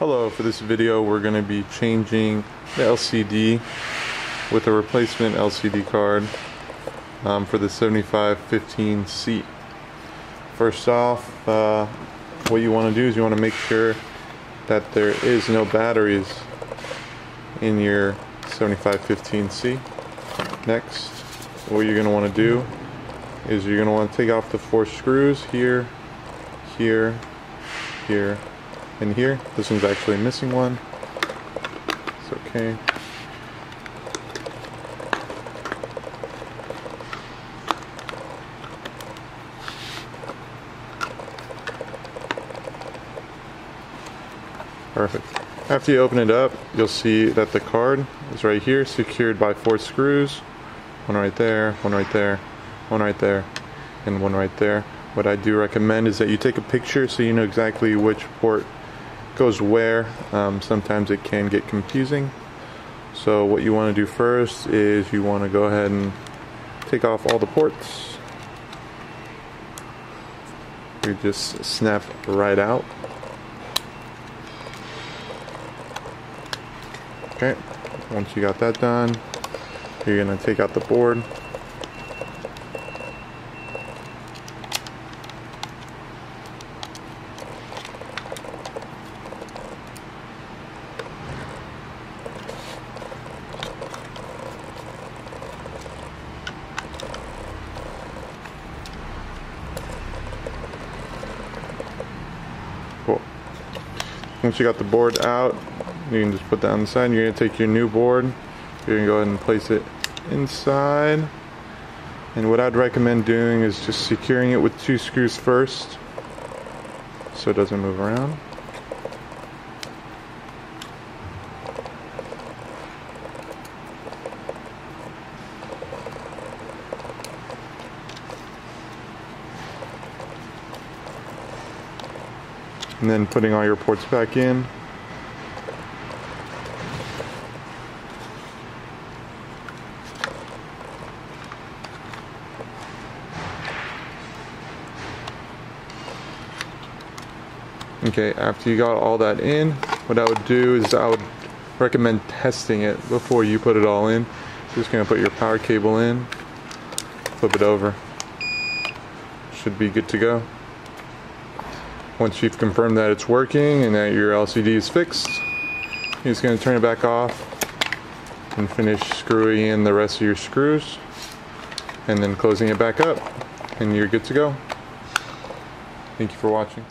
Hello, for this video we're going to be changing the LCD with a replacement LCD card um, for the 7515C. First off, uh, what you want to do is you want to make sure that there is no batteries in your 7515C. Next, what you're going to want to do is you're going to want to take off the four screws here, here, here, and here. This one's actually missing one. It's okay. Perfect. After you open it up, you'll see that the card is right here, secured by four screws. One right there, one right there, one right there, and one right there. What I do recommend is that you take a picture so you know exactly which port goes where. Um, sometimes it can get confusing. So what you want to do first is you want to go ahead and take off all the ports. You just snap right out. Okay, once you got that done, you're going to take out the board. Cool. Once you got the board out, you can just put that on the side. You're gonna take your new board. You're gonna go ahead and place it inside. And what I'd recommend doing is just securing it with two screws first so it doesn't move around. And then putting all your ports back in. Okay, after you got all that in, what I would do is I would recommend testing it before you put it all in. Just gonna put your power cable in, flip it over. Should be good to go. Once you've confirmed that it's working and that your LCD is fixed, you're just gonna turn it back off and finish screwing in the rest of your screws and then closing it back up and you're good to go. Thank you for watching.